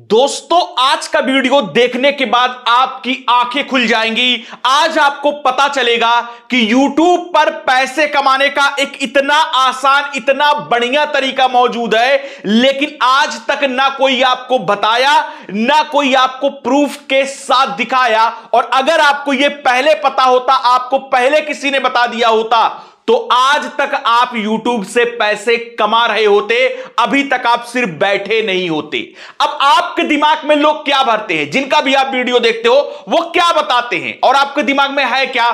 दोस्तों, आज का वीडियो देखने के बाद आपकी आँखें खुल जाएँगी। आज आपको पता चलेगा कि YouTube पर पैसे कमाने का एक इतना आसान, इतना बढ़िया तरीका मौजूद है। लेकिन आज तक ना कोई आपको बताया, ना कोई आपको प्रूफ के साथ दिखाया। और अगर आपको यह पहले पता होता, आपको पहले किसी ने बता दिया होता तो आज तक आप YouTube से पैसे कमा रहे होते, अभी तक आप सिर्फ़ बैठे नहीं होते। अब आपके दिमाग में लोग क्या भरते हैं? जिनका भी आप वीडियो देखते हो, वो क्या बताते हैं? और आपके दिमाग में है क्या?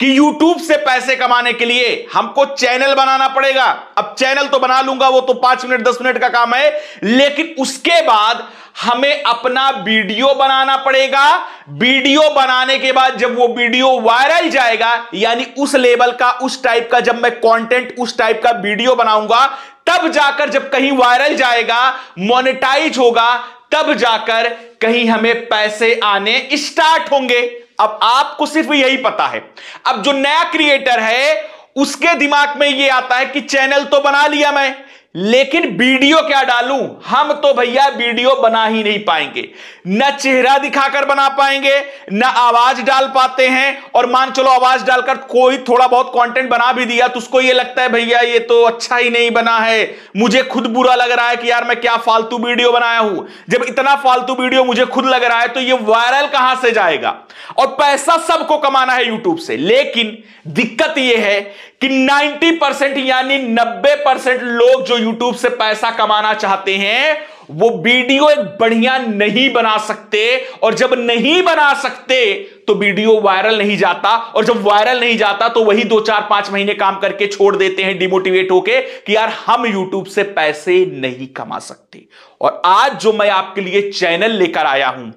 कि YouTube से पैसे कमाने के लिए हमको चैनल बनाना पड़ेगा। अब चैनल तो बना लूँगा, वो तो पाँच मिनट, दस मिनट का काम है। लेकिन उसके बाद हमें अपना वीडियो बनाना पड़ेगा। वीडियो बनाने के बाद जब वो वीडियो वायरल जाएगा, यानी उस लेवल का, उस टाइप का, जब मैं कंटेंट उस टाइप का वीडियो बनाऊँगा, तब जाकर जब कहीं वायरल जाएगा मोनेटाइज होगा, तब जाकर कहीं हमें पैसे आने स्टार्ट होंगे। अब आपको सिर्फ़ यही पता है। अब जो नया क्रिएटर है, उसके दिमाग में यह आता है कि चैनल तो बना लिया मैं। लेकिन वीडियो क्या डालूं? हम तो भैया वीडियो बना ही नहीं पाएँगे। न चेहरा दिखाकर बना पाएँगे, न आवाज़ डाल पाते हैं। और मान चलो आवाज़ डालकर कोई थोड़ा बहुत कंटेंट बना भी दिया तो उसको ये लगता है, भैया, ये तो अच्छा ही नहीं बना है। मुझे खुद बुरा लग रहा है कि यार मैं क्या फालतू वीडियो बनाया हूँ। जब इतना फालतू वीडियो मुझे खुद लग रहा है तो ये वायरल कहाँ से जाएगा? और पैसा सबको कमाना है यूट्यूब से। लेकिन दिक्कत यह है कि 90 परसेंट यानी 90 परसेंट लोग जो यूट्यूब से पैसा कमाना चाहते हैं, वो वीडियो एक बढ़िया नहीं बना सकते और जब नहीं बना सकते तो वीडियो वायरल नहीं जाता और जब वायरल नहीं जाता तो वही दो चार पाँच महीने काम करके छोड़ देते हैं डिमोटिवेट होके कि यार हम यूट्यूब से पैसे नहीं कमा सकते। और आज जो मैं आपके लिए चैनल लेकर आया हूँ,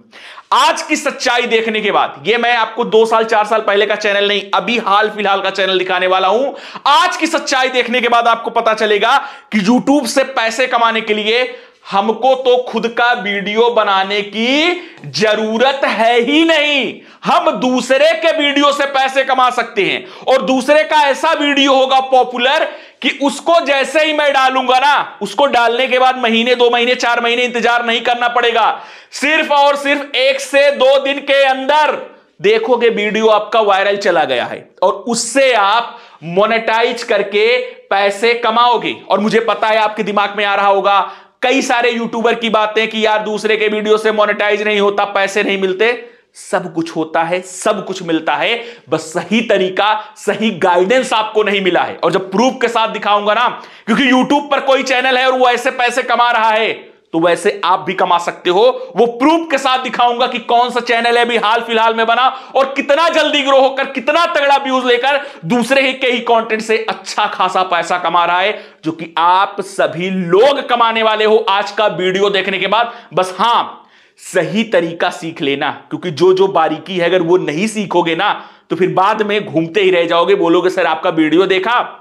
आज की सच्चाई देखने के बाद, ये मैं आपको दो साल, चार साल पहले का चैनल नहीं, अभी हाल फ़िलहाल का चैनल दिखाने वाला हूँ। आज की सच्चाई देखने के बाद आपको पता चलेगा कि यूट्यूब से पैसे कमाने के लिए हमको तो खुद का वीडियो बनाने की ज़रूरत है ही नहीं। हम दूसरे के वीडियो से पैसे कमा सकते हैं और दूसरे का ऐसा वीडियो होगा पॉपुलर कि उसको जैसे ही मैं डालूँगा ना, उसको डालने के बाद महीने, दो महीने, चार महीने इंतज़ार नहीं करना पड़ेगा। सिर्फ़ और सिर्फ़ एक से दो दिन के अंदर देखोगे वीडियो आपका वायरल चला गया है और उससे आप मोनेटाइज करके पैसे कमाओगे। और मुझे पता है आपके दिमाग में आ रहा होगा कई सारे यूट्यूबर की बातें कि यार दूसरे के वीडियो से मोनेटाइज नहीं होता, पैसे नहीं मिलते। सब कुछ होता है, सब कुछ मिलता है, बस सही तरीका, सही गाइडेंस आपको नहीं मिला है। और जब प्रूफ के साथ दिखाऊँगा ना, क्योंकि यूट्यूब पर कोई चैनल है और वो ऐसे पैसे कमा रहा है। तो वैसे आप भी कमा सकते हो। वो प्रूफ के साथ दिखाऊँगा कि कौन सा चैनल है अभी हाल फ़िलहाल में बना और कितना जल्दी ग्रो होकर, कितना तगड़ा व्यूज़ लेकर दूसरे ही के ही कंटेंट से अच्छा खासा पैसा कमा रहा है, जो कि आप सभी लोग कमाने वाले हो आज का वीडियो देखने के बाद। बस हाँ, सही तरीका सीख लेना, क्योंकि जो जो बारीकी है, अगर वो नहीं सीखोगे ना तो फिर बाद में घूमते ही रह जाओगे, बोलोगे, सर, आपका वीडियो देखा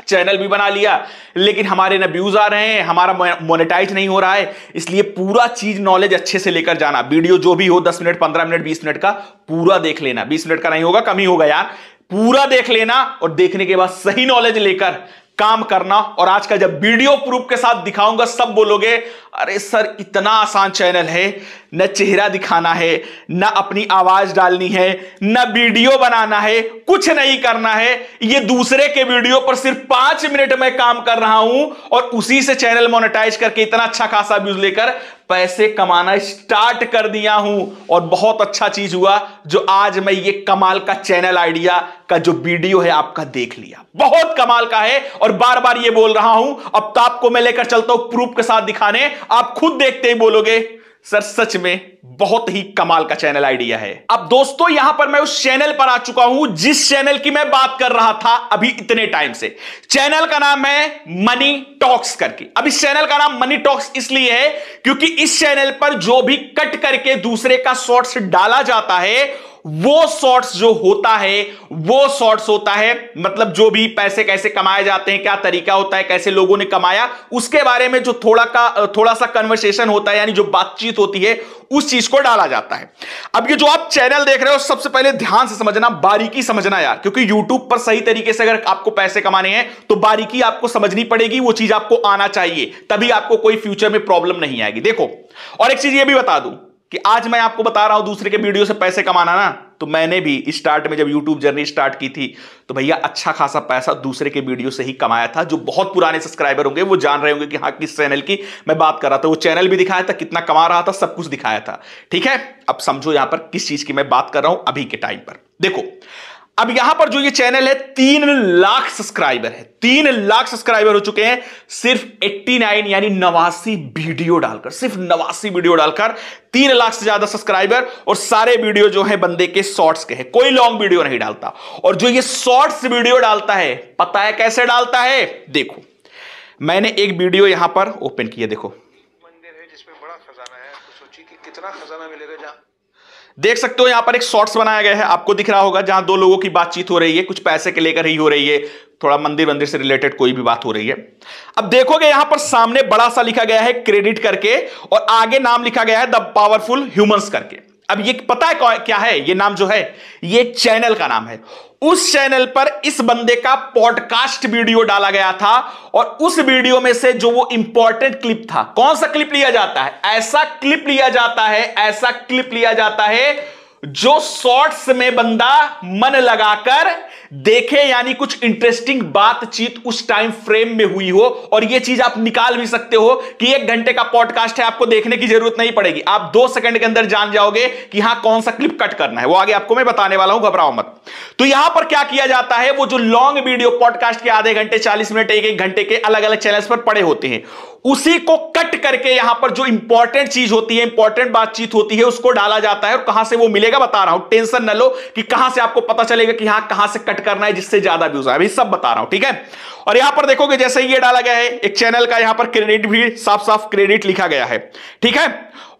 चैनल भी बना लिया, लेकिन हमारे ना व्यूज़ आ रहे हैं, हमारा मोनेटाइज नहीं हो रहा है, इसलिए पूरा चीज़ नॉलेज अच्छे से लेकर जाना। वीडियो जो भी हो, दस मिनट, पंद्रह मिनट, बीस मिनट का, पूरा देख लेना। बीस मिनट का नहीं होगा, कम ही होगा यार। पूरा देख लेना और देखने के बाद सही नॉलेज लेकर काम करना। और आज का जब वीडियो प्रूफ के साथ दिखाऊँगा, सब बोलोगे, अरे सर, इतना आसान चैनल है न चेहरा दिखाना है, न अपनी आवाज़ डालनी है, न वीडियो बनाना है, कुछ नहीं करना है। ये दूसरे के वीडियो पर सिर्फ़ पाँच मिनट में काम कर रहा हूँ और उसी से चैनल मोनेटाइज करके इतना अच्छा खासा व्यूज़ लेकर पैसे कमाना स्टार्ट कर दिया हूँ। और बहुत अच्छा चीज़ हुआ जो आज मैं ये कमाल का चैनल आइडिया का जो वीडियो है आपका देख लिया। बहुत कमाल का है और बार बार ये बोल रहा हूँ, अब तो आपको मैं लेकर चलता हूँ प्रूफ के साथ दिखाने। आप खुद देखते ही बोलोगे सर, सच में बहुत ही कमाल का चैनल आइडिया है। अब दोस्तों, यहाँ पर मैं उस चैनल पर आ चुका हूँ, जिस चैनल की मैं बात कर रहा था अभी इतने टाइम से। चैनल का नाम है मनी टॉक्स करके। अब इस चैनल का नाम मनी टॉक्स इसलिए है क्योंकि इस चैनल पर जो भी कट करके दूसरे का शॉर्ट्स डाला जाता है वो शॉर्ट्स जो होता है, वो शॉर्ट्स होता है मतलब जो भी पैसे कैसे कमाए जाते हैं, क्या तरीका होता है, कैसे लोगों ने कमाया, उसके बारे में जो थोड़ा का, थोड़ा सा कन्वर्सेशन होता है, यानी जो बातचीत होती है, उस चीज़ को डाला जाता है। अब ये जो आप चैनल देख रहे हो, सबसे पहले ध्यान से समझना, बारीकी समझना यार, क्योंकि यूट्यूब पर सही तरीके से अगर आपको पैसे कमाने हैं तो बारीकी आपको समझनी पड़ेगी, वो चीज़ आपको आना चाहिए, तभी आपको कोई फ्यूचर में प्रॉब्लम नहीं आएगी। देखो, और एक चीज़ ये भी बता दूँ कि आज मैं आपको बता रहा हूँ, दूसरे के वीडियो से पैसे कमाना ना तो मैंने भी स्टार्ट में जब यूट्यूब जर्नी स्टार्ट की थी तो भैया अच्छा खासा पैसा दूसरे के वीडियो से ही कमाया था, जो बहुत पुराने सब्सक्राइबर होंगे, वो जान रहे होंगे कि हाँ किस चैनल की मैं बात कर रहा था। वो चैनल भी दिखाया था, कितना कमा रहा था, सब कुछ दिखाया था। ठीक है? अब समझो यहाँ पर किस चीज़ की मैं बात कर रहा हूँ, अभी के टाइम पर। देखो अब यहाँ पर जो ये चैनल है, तीन लाख सब्सक्राइबर है। तीन लाख सब्सक्राइबर हो चुके हैं। सिर्फ़ 89 यानी नवासी वीडियो डालकर, सिर्फ़ नवासी वीडियो डालकर तीन लाख से ज़्यादा सब्सक्राइबर और सारे वीडियो जो है बंदे के शॉर्ट्स के हैं। कोई लॉन्ग वीडियो नहीं डालता। और जो ये शॉर्ट्स वीडियो डालता है, पता है कैसे डालता है? देखो, मैंने एक वीडियो यहाँ पर ओपन किया देखो। मंदिर है जिसमें बड़ा खजाना है। तो सोचिए कि कितना खजाना मिलेगा जहाँ देख सकते हो यहाँ पर एक शॉर्ट्स बनाया गया है। आपको दिख रहा होगा जहाँ दो लोगों की बातचीत हो रही है, कुछ पैसे के लेकर ही हो रही है, थोड़ा मंदिर मंदिर से रिलेटेड कोई भी बात हो रही है। अब देखोगे यहाँ पर सामने बड़ा सा लिखा गया है क्रेडिट करके और आगे नाम लिखा गया है द पावरफुल ह्यूमंस करके। अब ये पता है क्या है? ये नाम जो है, ये चैनल का नाम है। उस चैनल पर इस बंदे का पॉडकास्ट वीडियो डाला गया था और उस वीडियो में से जो वो इंपॉर्टेंट क्लिप था, कौन सा क्लिप लिया जाता है? ऐसा क्लिप लिया जाता है, ऐसा क्लिप लिया जाता है जो शॉर्ट्स में बंदा मन लगाकर देखे यानी कुछ इंटरेस्टिंग बातचीत उस टाइम फ्रेम में हुई हो और यह चीज़ आप निकाल भी सकते हो कि एक घंटे का पॉडकास्ट है, आपको देखने की ज़रूरत नहीं पड़ेगी। आप दो सेकंड के अंदर जान जाओगे कि हाँ, कौन सा क्लिप कट करना है। वो आगे आपको मैं बताने वाला हूँ, घबराओ मत। तो यहाँ पर क्या किया जाता है, वो जो लॉन्ग वीडियो पॉडकास्ट के आधे घंटे, चालीस मिनट एक एक घंटे के अलग अलग चैनल्स पर पड़े होते हैं, उसी को कट करके यहाँ पर जो इंपॉर्टेंट चीज़ होती है इंपॉर्टेंट बातचीत होती है, उसको डाला जाता है और कहाँ से वो मिलेगा बता रहा हूँ। टेंशन न लो कि कहाँ से आपको पता चलेगा कि हाँ, कहाँ से कट करना है जिससे ज़्यादा व्यूज़ आए। अभी सब बता रहा हूँ ठीक है? और यहाँ पर देखोगे जैसे ये डाला गया है, एक चैनल का यहाँ पर क्रेडिट भी साफ़ साफ़ क्रेडिट लिखा गया है। ठीक है?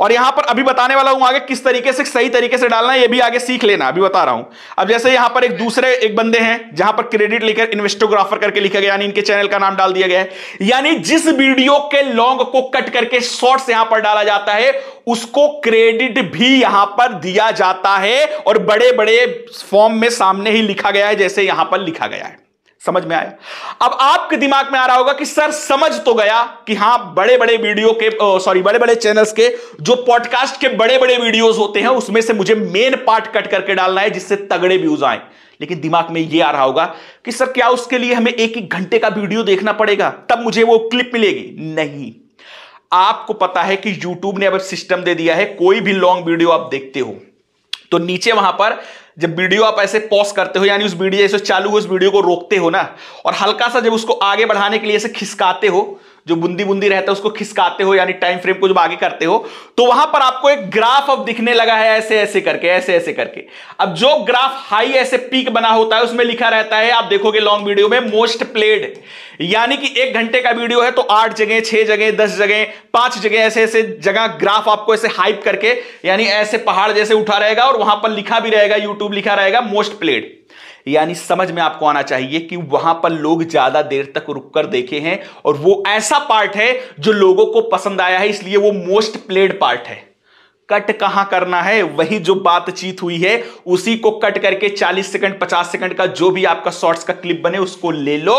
और यहाँ पर अभी बताने वाला हूँ आगे किस तरीके से, सही तरीके से डालना है, ये भी आगे सीख लेना, अभी बता रहा हूँ। अब जैसे यहाँ पर एक दूसरे, एक बंदे हैं, जहाँ पर क्रेडिट लिखकर इन्वेस्टोग्राफर करके लिखा गया, यानी इनके चैनल का नाम डाल दिया गया है। यानी जिस वीडियो के लॉन्ग को कट करके शॉर्ट्स यहाँ पर डाला जाता है, उसको क्रेडिट भी यहाँ पर दिया जाता है और बड़े बड़े फॉर्म में सामने ही लिखा गया है, जैसे यहाँ पर लिखा गया है। समझ में आया अब आपके दिमाग में आ रहा होगा कि सर समझ तो गया कि हाँ बड़े बड़े वीडियो के सॉरी बड़े बड़े चैनल्स के जो पॉडकास्ट के बड़े बड़े वीडियोस होते हैं, उसमें से मुझे मेन पार्ट कट करके डालना है जिससे तगड़े व्यूज़ आए। लेकिन दिमाग में यह आ रहा होगा कि सर क्या उसके लिए हमें एक एक घंटे का वीडियो देखना पड़ेगा? तब मुझे वो क्लिप मिलेगी। नहीं। आपको पता है कि यूट्यूब ने अब सिस्टम दे दिया है, कोई भी लॉन्ग वीडियो आप देखते हो। तो नीचे वहाँ पर जब वीडियो आप ऐसे पॉज करते हो, यानी उस वीडियो चालू हो उस वीडियो को रोकते हो ना, और हल्का सा जब उसको आगे बढ़ाने के लिए ऐसे खिसकाते हो जो बुंदी बुंदी रहता है, उसको खिसकाते हो, यानी टाइम फ्रेम को जब आगे करते हो तो वहाँ पर आपको एक ग्राफ अब दिखने लगा है ऐसे ऐसे करके ऐसे ऐसे करके। अब जो ग्राफ हाई ऐसे पीक बना होता है, उसमें लिखा रहता है, आप देखोगे लॉन्ग वीडियो में मोस्ट प्लेड यानी कि एक घंटे का वीडियो है तो आठ जगह, छह जगह, दस जगह, पाँच जगह ऐसे ऐसे जगह ग्राफ आपको ऐसे हाइप करके, यानी ऐसे पहाड़ जैसे उठा रहेगा, और वहाँ पर लिखा भी रहेगा यूट्यूब लिखा रहेगा मोस्ट प्लेड यानी समझ में आपको आना चाहिए कि वहाँ पर लोग ज़्यादा देर तक रुककर देखे हैं और वो ऐसा पार्ट है जो लोगों को पसंद आया है, इसलिए वो मोस्ट प्लेड पार्ट है। कट कहाँ करना है, वही जो बातचीत हुई है, उसी को कट करके 40 सेकंड 50 सेकंड का जो भी आपका शॉर्ट्स का क्लिप बने, उसको ले लो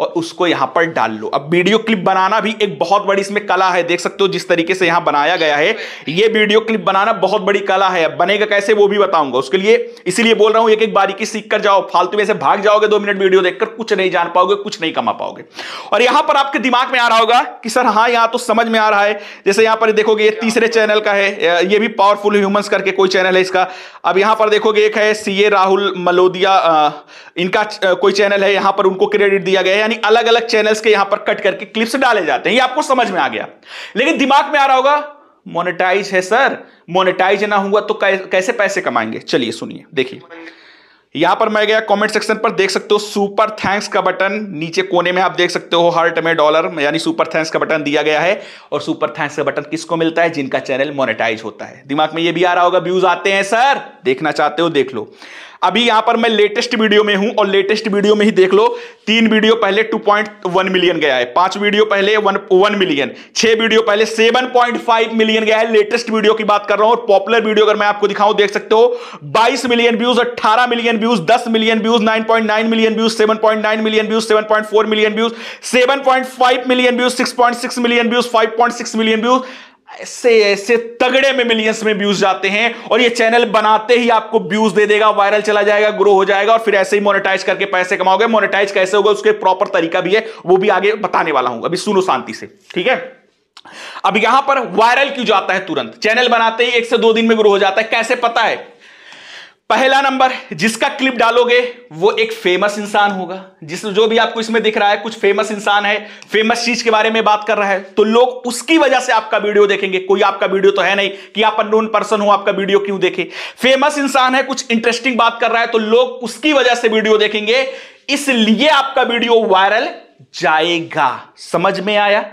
और उसको यहाँ पर डाल लो। अब वीडियो क्लिप बनाना भी एक बहुत बड़ी इसमें कला है। देख सकते हो जिस तरीके से यहाँ बनाया गया है। ये वीडियो क्लिप बनाना बहुत बड़ी कला है। अब बनेगा कैसे वो भी बताऊँगा। उसके लिए इसीलिए बोल रहा हूँ एक एक बारीकी सीख कर जाओ। फालतू में से भाग जाओगे दो मिनट वीडियो देखकर, कुछ नहीं जान पाओगे, कुछ नहीं कमा पाओगे। और यहाँ पर आपके दिमाग में आ रहा होगा कि, सर हाँ यहाँ तो समझ में आ रहा है। जैसे यहाँ पर देखोगे, ये तीसरे चैनल का है। ये भी पावरफुल ह्यूमंस करके कोई चैनल है इसका। अब यहाँ पर देखोगे, एक है सी राहुल मलोदिया इनका कोई चैनल है। यहाँ पर उनको क्रेडिट दिया गया है। यानी अलग अलग चैनल्स के यहाँ पर कट करके क्लिप्स डाले जाते हैं। ये आपको समझ में आ गया। लेकिन दिमाग में आ रहा होगा मोनेटाइज है सर। मोनेटाइज ना हुआ तो कैसे पैसे कमाएँगे? चलिए सुनिए, देखिए। यहाँ पर मैं गया कमेंट सेक्शन पर देख सकते हो सुपर थैंक्स का बटन नीचे कोने में आप देख सकते हो हार्ट में डॉलर यानी सुपर थैंक्स का बटन दिया गया है। और सुपर थैंक्स का बटन किसको मिलता है? जिनका चैनल मोनेटाइज होता है। दिमाग में ये भी आ रहा होगा व्यूज़ आते हैं, सर। देखना चाहते हो, देख लो। अभी यहाँ पर मैं लेटेस्ट वीडियो में हूँ और लेटेस्ट वीडियो में ही देख लो, तीन वीडियो पहले 2.1 मिलियन गया है, पाँच वीडियो पहले वन वन मिलियन छह वीडियो पहले 7.5 मिलियन गया है लेटेस्ट वीडियो की बात कर रहा हूँ और पॉपुलर वीडियो अगर मैं आपको दिखाऊँ, देख सकते हो 22 million views 18 million views 10 million views 9.9 million views 7.9 million views 7.4 million views 7.5 million views 6.6 million views 5.6 million views ऐसे ऐसे तगड़े में मिलियंस में व्यूज़ जाते हैं और ये चैनल बनाते ही आपको व्यूज़ दे देगा वायरल चला जाएगा ग्रो हो जाएगा और फिर ऐसे ही मोनेटाइज करके पैसे कमाओगे। मोनेटाइज कैसे होगा, उसके प्रॉपर तरीका भी है, वो भी आगे बताने वाला हूँ। अभी सुनो शांति से, ठीक है? अब यहाँ पर वायरल क्यों जाता है तुरंत? चैनल बनाते ही एक से दो दिन में ग्रो हो जाता है। कैसे पता है? पहला नंबर, जिसका क्लिप डालोगे, वो एक फ़ेमस इंसान होगा। जिस, जो भी आपको इसमें दिख रहा है, कुछ फ़ेमस इंसान है फ़ेमस चीज़ के बारे में बात कर रहा है तो लोग उसकी वजह से आपका वीडियो देखेंगे। कोई आपका वीडियो तो है नहीं कि आप अननोन पर्सन हो, आपका वीडियो क्यों देखे। फ़ेमस इंसान है, कुछ इंटरेस्टिंग बात कर रहा है तो लोग उसकी वजह से वीडियो देखेंगे। इसलिए आपका वीडियो वायरल जाएगा। समझ में आया?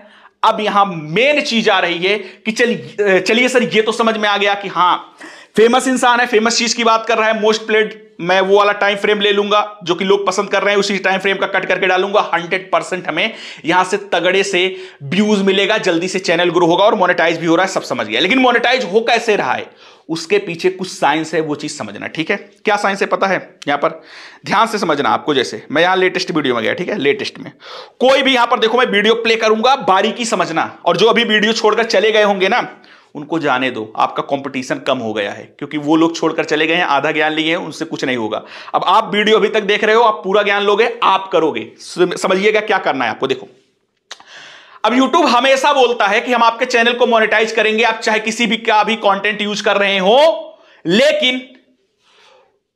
अब यहाँ मेन चीज़ आ रही है कि चलिए चलिए सर, ये तो समझ में आ गया कि हाँ फ़ेमस इंसान है फ़ेमस चीज़ की बात कर रहा है मोस्ट प्लेड मैं वो वाला टाइम फ्रेम ले लूँगा, जो कि लोग पसंद कर रहे हैं, उसी टाइम फ्रेम का कट करके डालूँगा। हंड्रेड परसेंट हमें यहाँ से तगड़े से व्यूज़ मिलेगा, जल्दी से चैनल ग्रो होगा और मोनेटाइज भी हो रहा है, सब समझ गया। लेकिन मोनेटाइज हो कैसे रहा है, उसके पीछे कुछ साइंस है, वो चीज़ समझना, ठीक है? क्या साइंस है पता है? यहाँ पर ध्यान से समझना आपको जैसे। मैं यहाँ लेटेस्ट वीडियो में गया, ठीक है? लेटेस्ट में। कोई भी यहाँ पर देखो, मैं वीडियो प्ले करूँगा, बारीकी समझना, और जो अभी वीडियो छोड़कर चले गए होंगे ना उनको जाने दो। आपका कंपटीशन कम हो गया है, क्योंकि वो लोग छोड़कर चले गए हैं, आधा ज्ञान लिए हैं, उनसे कुछ नहीं होगा। अब आप वीडियो अभी तक देख रहे हो, आप पूरा ज्ञान लोगे, आप करोगे। समझिएगा क्या करना है आपको, देखो। अब YouTube हमेशा बोलता है कि हम आपके चैनल को मोनेटाइज करेंगे, आप चाहे किसी भी का भी कंटेंट यूज़ कर रहे हो, लेकिन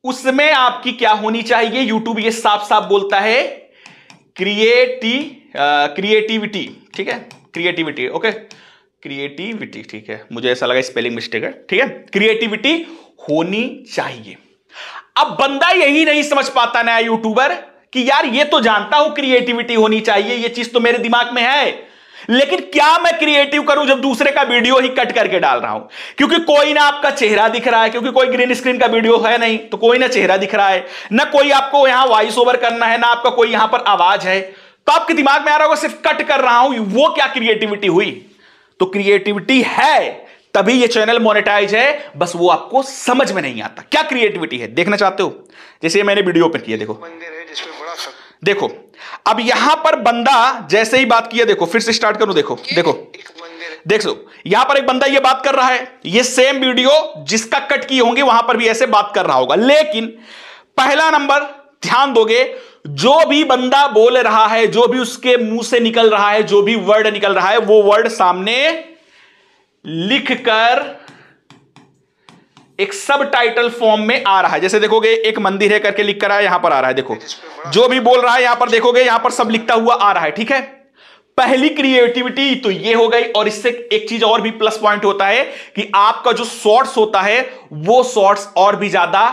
उसमें आपकी क्या होनी चाहिए? YouTube ये साफ़ साफ़ बोलता है क्रिएटी क्रिएटिविटी ठीक है? क्रिएटिविटी ओके क्रिएटिविटी ठीक है? मुझे ऐसा लगा स्पेलिंग मिस्टेक है। ठीक है? क्रिएटिविटी होनी चाहिए। अब बंदा यही नहीं समझ पाता नया यूट्यूबर कि यार ये तो जानता हूँ क्रिएटिविटी होनी चाहिए, ये चीज़ तो मेरे दिमाग में है। लेकिन क्या मैं क्रिएटिव करूँ जब दूसरे का वीडियो ही कट करके डाल रहा हूँ? क्योंकि कोई ना आपका चेहरा दिख रहा है, क्योंकि कोई ग्रीन स्क्रीन का वीडियो है नहीं तो कोई ना चेहरा दिख रहा है। ना कोई आपको यहाँ वॉइस ओवर करना है, ना आपका कोई यहाँ पर आवाज़ है। तो आपके दिमाग में आ रहा होगा, सिर्फ़ कट कर रहा हूँ, वो क्या क्रिएटिविटी हुई? तो क्रिएटिविटी है तभी ये चैनल मोनेटाइज है बस वो आपको समझ में नहीं आता। क्या क्रिएटिविटी है? देखना चाहते हो? जैसे मैंने वीडियो ओपन किया देखो। देखो अब यहाँ पर बंदा जैसे ही बात किया देखो फिर से स्टार्ट करो देखो देखो। देख लो यहाँ पर एक बंदा ये बात कर रहा है ये सेम वीडियो जिसका कट किए होंगे वहाँ पर भी ऐसे बात कर रहा होगा। लेकिन पहला नंबर ध्यान दोगे जो भी बंदा बोल रहा है, जो भी उसके मुँह से निकल रहा है, जो भी वर्ड निकल रहा है, वो वर्ड सामने लिखकर एक सब टाइटल फॉर्म में आ रहा है। जैसे देखोगे, एक मंदिर है करके लिख कर आया, यहाँ पर आ रहा है, देखो। जो भी बोल रहा है, यहाँ पर देखोगे, यहाँ पर सब लिखता हुआ आ रहा है, ठीक है? पहली क्रिएटिविटी तो ये हो गई, और इससे एक चीज़ और भी प्लस पॉइंट होता है कि आपका जो शॉर्ट्स होता है, वो शॉर्ट्स और भी ज़्यादा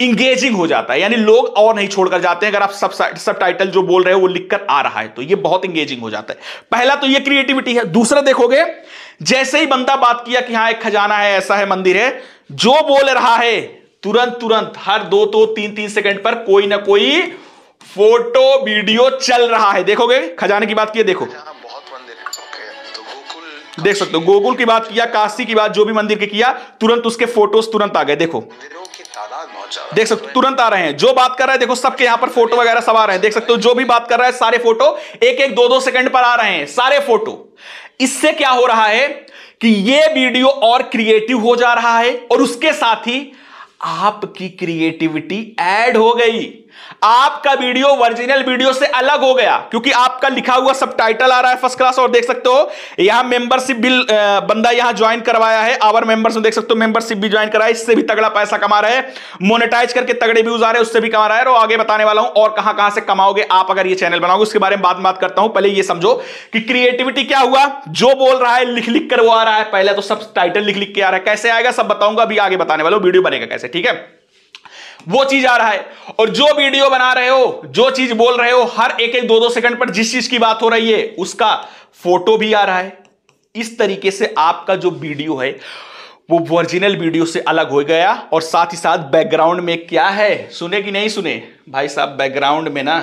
इंगेजिंग हो जाता है यानी लोग और नहीं छोड़कर जाते हैं। अगर आप सब सब टाइटल जो बोल रहे हो वो लिखकर आ रहा है तो ये बहुत इंगेजिंग हो जाता है। पहला तो ये क्रिएटिविटी है। दूसरा देखोगे जैसे ही बंदा बात किया कि हाँ एक खजाना है ऐसा है मंदिर है जो बोल रहा है तुरंत तुरंत हर दो तो तीन तीन सेकंड पर कोई ना कोई फ़ोटो वीडियो चल रहा है। देखोगे खजाने की बात की देखो। तो देख सकते हो गोकुल की बात किया काशी की बात जो भी मंदिर के किया तुरंत उसके फ़ोटोज़ तुरंत आ गए देखो। देख सकते तुरंत आ रहे हैं। जो बात कर रहा है, देखो, सबके यहाँ पर फ़ोटो वगैरह सब आ रहे हैं। देख सकते हो, जो भी बात कर रहा है, सारे फ़ोटो एक एक दो दो सेकंड पर आ रहे हैं, सारे फ़ोटो। इससे क्या हो रहा है कि ये वीडियो और क्रिएटिव हो जा रहा है और उसके साथ ही आपकी क्रिएटिविटी ऐड हो गई। आपका वीडियो ओरिजिनल वीडियो से अलग हो गया, क्योंकि आपका लिखा हुआ सब टाइटल आ रहा है फ़र्स्ट क्लास और देख सकते हो, यहाँ मेंबरशिप बिल बंदा यहाँ ज्वाइन करवाया है आवर मेंबर्स में देख सकते हो मेंबरशिप भी ज्वाइन कराया इससे भी तगड़ा पैसा कमा रहे हैं मोनेटाइज करके तगड़े व्यूज़ आ रहे उससे भी कमा रहा है, और आगे बताने वाला हूँ, और कहाँ कहाँ से कमाओगे आप अगर ये चैनल बनाओगे, उसके बारे में बात बात करता हूँ, पहले ये समझो कि क्रिएटिविटी क्या हुआ, जो बोल रहा है, लिख लिख कर वो आ रहा है, पहले तो सब टाइटल लिख लिख के आ रहा है, कैसे आएगा सब बताऊँगा, अभी आगे बताने वाला वीडियो बनेगा कैसे, ठीक है? वो चीज़ आ रहा है। और जो वीडियो बना रहे हो, जो चीज़ बोल रहे हो, हर एक एक दो दो सेकंड पर जिस चीज़ की बात हो रही है, उसका फ़ोटो भी आ रहा है। इस तरीके से आपका जो वीडियो है, वो ओरिजिनल वीडियो से अलग हो गया और साथ ही साथ बैकग्राउंड में क्या है, सुने कि नहीं सुने? भाई साहब बैकग्राउंड में ना,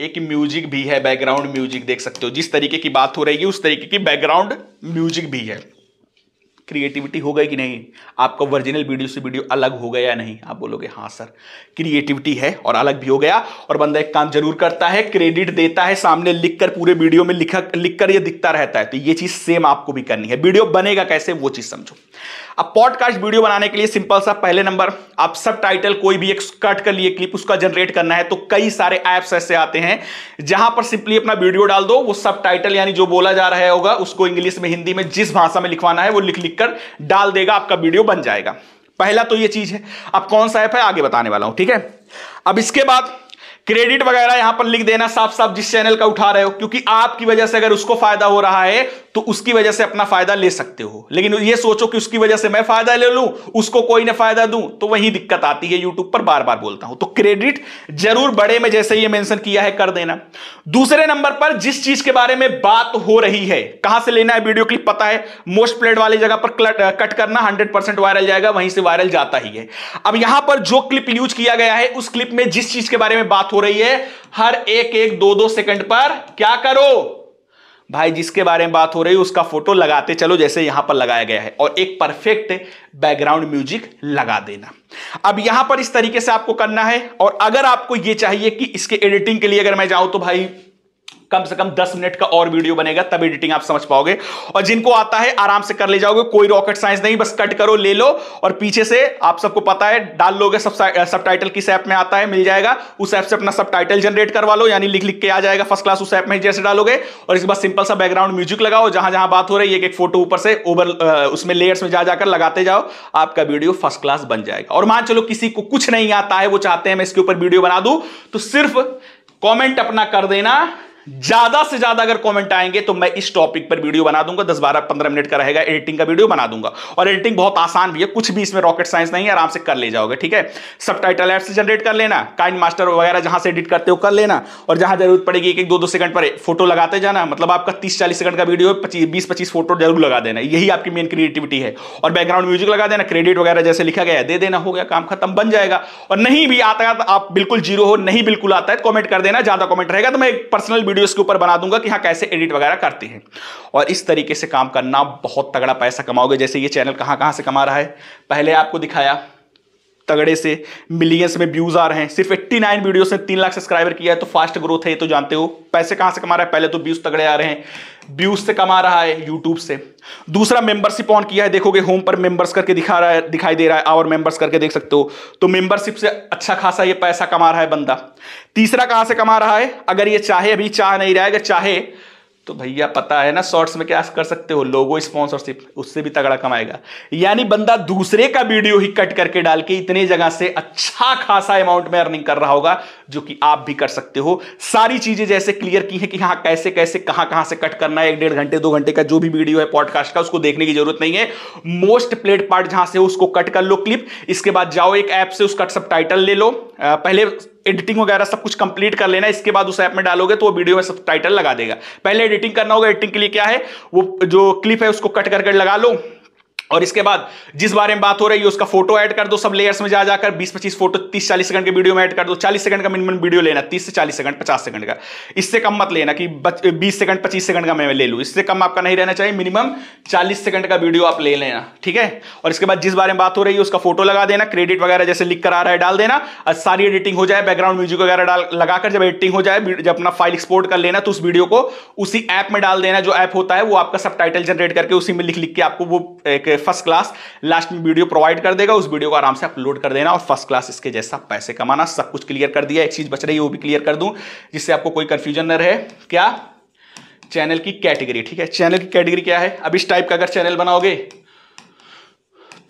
एक म्यूज़िक भी है बैकग्राउंड म्यूज़िक देख सकते हो। जिस तरीके की बात हो रही है, उस तरीके की बैकग्राउंड म्यूज़िक भी है। क्रिएटिविटी हो गई कि नहीं? आपका ओरिजिनल वीडियो से वीडियो अलग हो गया या नहीं? आप बोलोगे हाँ सर क्रिएटिविटी है और अलग भी हो गया और बंदा एक काम ज़रूर करता है क्रेडिट देता है, सामने लिखकर पूरे वीडियो में लिखा, लिखकर ये दिखता रहता है। तो ये चीज़ सेम आपको भी करनी है। वीडियो बनेगा कैसे? वो चीज़ समझो। अब पॉडकास्ट वीडियो बनाने के लिए सिंपल सा पहले नंबर आप सब टाइटल कोई भी एक कट कर लिए क्लिप उसका जनरेट करना है तो कई सारे ऐप्स ऐसे आते हैं, जहाँ पर सिंपली अपना वीडियो डाल दो, वो सब टाइटल यानी जो बोला जा रहा होगा, उसको इंग्लिश में हिंदी में, जिस भाषा में लिखवाना है, वो लिख लिख कर डाल देगा, आपका वीडियो बन जाएगा। पहला तो ये चीज़ है। अब कौन सा ऐप है, आगे बताने वाला हूँ, ठीक है? अब इसके बाद क्रेडिट वगैरह यहाँ पर लिख देना साफ़ साफ़ जिस चैनल का उठा रहे हो, क्योंकि आपकी वजह से अगर उसको फ़ायदा हो रहा है तो उसकी वजह से अपना फ़ायदा ले सकते हो। लेकिन ये सोचो कि उसकी वजह से मैं फ़ायदा ले लूँ, उसको कोई ना फ़ायदा दूँ तो वही दिक्कत आती है यूट्यूब पर बार बार बोलता हूँ। तो क्रेडिट ज़रूर बड़े में जैसे ये मेंशन किया है, कर देना। दूसरे नंबर पर जिस चीज़ के बारे में बात हो रही है, कहाँ से लेना है वीडियो क्लिप पता है? मोस्ट प्लेड वाली जगह पर कट करना हंड्रेड परसेंट वायरल जाएगा, वहीं से वायरल जाता ही है। अब यहाँ पर जो क्लिप यूज़ किया गया है, उस क्लिप में जिस चीज़ के बारे में बात हो रही है, हर एक एक दो दो सेकंड पर क्या करो? भाई जिसके बारे में बात हो रही है, उसका फ़ोटो लगाते चलो, जैसे यहाँ पर लगाया गया है। और एक परफेक्ट बैकग्राउंड म्यूज़िक लगा देना। अब यहाँ पर इस तरीके से आपको करना है, और अगर आपको यह चाहिए कि इसके एडिटिंग के लिए अगर मैं जाऊँ तो भाई कम से कम 10 मिनट का और वीडियो बनेगा तब एडिटिंग आप समझ पाओगे। और जिनको आता है, आराम से कर ले जाओगे, कोई रॉकेट साइंस नहीं, बस कट करो, ले लो, और पीछे से आप सबको पता है, डाल लोगे, सब टाइटल किस ऐप में आता है, मिल जाएगा। उस ऐप से अपना सब टाइटल जनरेट करवा लो, यानी लिख लिख के आ जाएगा फ़र्स्ट क्लास उस ऐप में जैसे डालोगे, और इसके बाद सिंपल सा बैकग्राउंड म्यूज़िक लगाओ, जहाँ जहाँ बात हो रही है एक फ़ोटो ऊपर से ओवर उसमें लेयर्स में जा जाकर लगाते जाओ, आपका वीडियो फ़र्स्ट क्लास बन जाएगा। और मान चलो किसी को कुछ नहीं आता है, वो चाहते हैं, मैं इसके ऊपर वीडियो बना दूँ तो सिर्फ़ कमेंट अपना कर देना ज़्यादा से ज़्यादा अगर कमेंट आएँगे तो मैं इस टॉपिक पर वीडियो बना दूँगा। दस बारह पंद्रह मिनट का रहेगा एडिटिंग का वीडियो बना दूँगा। और एडिटिंग बहुत आसान भी है, कुछ भी इसमें रॉकेट साइंस नहीं है, आराम से कर ले जाओगे, ठीक है? सब टाइटल ऐप से जनरेट कर लेना काइन मास्टर वगैरह जहाँ से एडिट करते हो कर लेना। और जहाँ ज़रूरत पड़ेगी एक एक दो दो सेकंड पर फ़ोटो लगाते जाना। मतलब आपका तीस चालीस सेकंड का वीडियो पच्चीस, बीस, पच्चीस फ़ोटो ज़रूर लगा देना। यही आपकी मेन क्रिएटिविटी है। और बैकग्राउंड म्यूज़िक लगा देना क्रेडिट वगैरह जैसे लिखा गया दे देना, हो गया, काम खत्म, बन जाएगा। और नहीं भी आता आप बिल्कुल ज़ीरो हो, नहीं बिल्कुल आता है कॉमेंट कर देना, ज़्यादा कॉमेंट रहेगा तो मैं एक पर्सनल वीडियो के ऊपर बना दूँगा कि हाँ कैसे एडिट वगैरह करते हैं। और इस तरीके से काम करना, बहुत तगड़ा पैसा कमाओगे। जैसे ये चैनल कहाँ कहाँ से कमा रहा है, पहले आपको दिखाया तगड़े से मिलियंस में व्यूज़ आ रहे हैं। सिर्फ़ 89 वीडियो से तीन लाख सब्सक्राइबर किया है तो फास्ट ग्रोथ है, ये तो जानते हो। पैसे कहाँ से कमा रहा है? पहले तो व्यूज़ तगड़े आ रहे हैं। व्यूज़ से कमा रहा है यूट्यूब से। दूसरा मेंबरशिप ऑन किया है, देखोगे होम पर मेंबर्स करके दिखा रहा है, दिखाई दे रहा है और मेंबर्स करके देख सकते हो। तो मेंबरशिप से अच्छा खासा ये पैसा कमा रहा है बंदा। तीसरा कहाँ से कमा रहा है? अगर ये चाहे, अभी चाह नहीं रहा है, अगर चाहे तो भैया पता है ना शॉर्ट्स में क्या कर सकते हो? लोगो स्पॉन्सरशिप उससे भी तगड़ा कमाएगा। यानी बंदा दूसरे का वीडियो ही कट करके डाल के इतने जगह से अच्छा खासा अमाउंट में अर्निंग कर रहा होगा, जो कि आप भी कर सकते हो। सारी चीज़ें जैसे क्लियर की है कि हाँ कैसे कैसे, कहाँ कहाँ से कट करना है, एक डेढ़ घंटे, दो घंटे का जो भी वीडियो है पॉडकास्ट का, उसको देखने की ज़रूरत नहीं है। मोस्ट प्लेट पार्ट जहाँ से उसको कट कर लो क्लिप इसके बाद जाओ एक ऐप से उसका सब टाइटल ले। लो पहले एडिटिंग वगैरह सब कुछ कंप्लीट कर लेना, इसके बाद उस ऐप में डालोगे तो वो वीडियो में सब टाइटल लगा देगा। पहले एडिटिंग करना होगा एडिटिंग के लिए क्या है? वो जो क्लिप है उसको कट करके लगा लो। और इसके बाद जिस बारे में बात हो रही है, उसका फ़ोटो ऐड कर दो, सब लेयर्स में जा जाकर 20-25 फ़ोटो 30-40 सेकंड के वीडियो में ऐड कर दो। 40 सेकंड का मिनिमम वीडियो लेना 30 से 40 सेकंड 50 सेकंड का। इससे कम मत लेना कि 20 सेकंड 25 सेकंड का मैं ले लूँ। इससे कम आपका नहीं रहना चाहिए मिनिमम 40 सेकंड का वीडियो आप ले लेना, ठीक है? और इसके बाद जिस बारे में बात हो रही है, उसका फ़ोटो लगा देना क्रेडिट वगैरह जैसे लिख कर आ रहा है, डाल देना। और सारी एडिटिंग हो जाए बैकग्राउंड म्यूज़िक वगैरह डाल, लगाकर जब एडिटिंग हो जाए जब अपना फ़ाइल एक्सपोर्ट कर लेना तो उस वीडियो को उसी ऐप में डाल देना, जो ऐप होता है, वो आपका सब जनरेट करके उसी में लिख लिख के आपको वो एक फ़र्स्ट क्लास लास्ट में वीडियो प्रोवाइड कर देगा, उस वीडियो को आराम से अपलोड कर देना और फ़र्स्ट क्लास इसके जैसा पैसे कमाना, सब कुछ क्लियर कर दिया, एक चीज़ बच रही है, वो भी क्लियर कर दूँ, जिससे आपको कोई कंफ्यूजन न रहे। क्या? चैनल की कैटेगरी ठीक है? चैनल की कैटेगरी क्या है? अब इस टाइप का अगर चैनल बनाओगे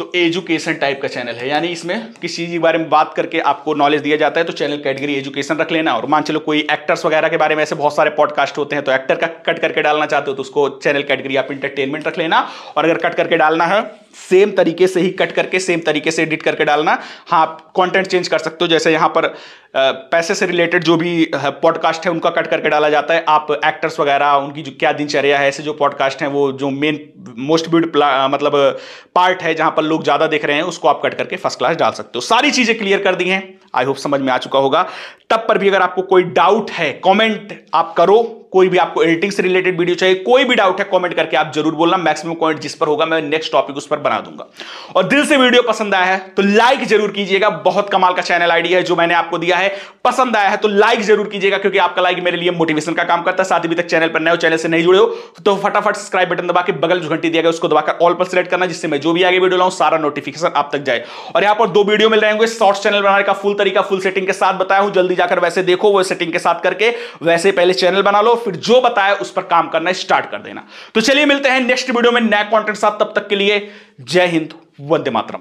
तो एजुकेशन टाइप का चैनल है। यानी इसमें किसी चीज़ के बारे में बात करके आपको नॉलेज दिया जाता है तो चैनल कैटेगरी एजुकेशन रख लेना। और मान चलो कोई एक्टर्स वगैरह के बारे में ऐसे बहुत सारे पॉडकास्ट होते हैं तो एक्टर का कट करके डालना चाहते हो तो उसको चैनल कैटेगरी आप इंटरटेनमेंट रख लेना। और अगर कट करके डालना है सेम तरीके से ही कट करके सेम तरीके से एडिट करके डालना। हाँ कंटेंट चेंज कर सकते हो। जैसे यहाँ पर पैसे से रिलेटेड जो भी पॉडकास्ट है, उनका कट करके डाला जाता है। आप एक्टर्स वगैरह, उनकी जो क्या दिनचर्या है, ऐसे जो पॉडकास्ट हैं, वो जो मेन मोस्ट ब्यूड मतलब पार्ट है, जहाँ पर लोग ज़्यादा देख रहे हैं, उसको आप कट करके फ़र्स्ट क्लास डाल सकते हो। सारी चीज़ें क्लियर कर दी हैं। आई होप समझ में आ चुका होगा। तब पर भी अगर आपको कोई डाउट है कमेंट आप करो। कोई भी आपको एडिटिंग से रिलेटेड वीडियो चाहिए, कोई भी डाउट है कमेंट करके आप ज़रूर बोलना। मैक्सिमम कमेंट जिस पर होगा, मैं नेक्स्ट टॉपिक उस पर बना दूँगा। और दिल से वीडियो पसंद आया है तो लाइक ज़रूर कीजिएगा। बहुत कमाल का चैनल आईडी है जो मैंने आपको दिया है। पसंद आया है तो लाइक ज़रूर कीजिएगा, क्योंकि आपका लाइक मेरे लिए मोटिवेशन का काम करता है। साथ ही तक चैनल पर नए चैनल से नहीं जुड़े हो तो फटाफट सब्सक्राइब बटन दबा के बगल जो घंटी दिया गया उसको दबाकर ऑल पर सिलेक्ट करना, जिससे मैं जो भी आगे वीडियो लाऊं, सारा नोटिफिकेशन आप तक जाए। और यहाँ पर दो वीडियो मिल रहे होंगे शॉर्ट्स चैनल बनाने का फुल तरीका फुल सेटिंग के साथ बताया हूँ। जल्दी जाकर वैसे देखो, वो सेटिंग के साथ करके वैसे पहले चैनल बना लो फिर जो बताया उस पर काम करना स्टार्ट कर देना। तो चलिए मिलते हैं नेक्स्ट वीडियो में नए कॉन्टेंट साथ, तब तक के लिए जय हिंद, वंदे मातरम।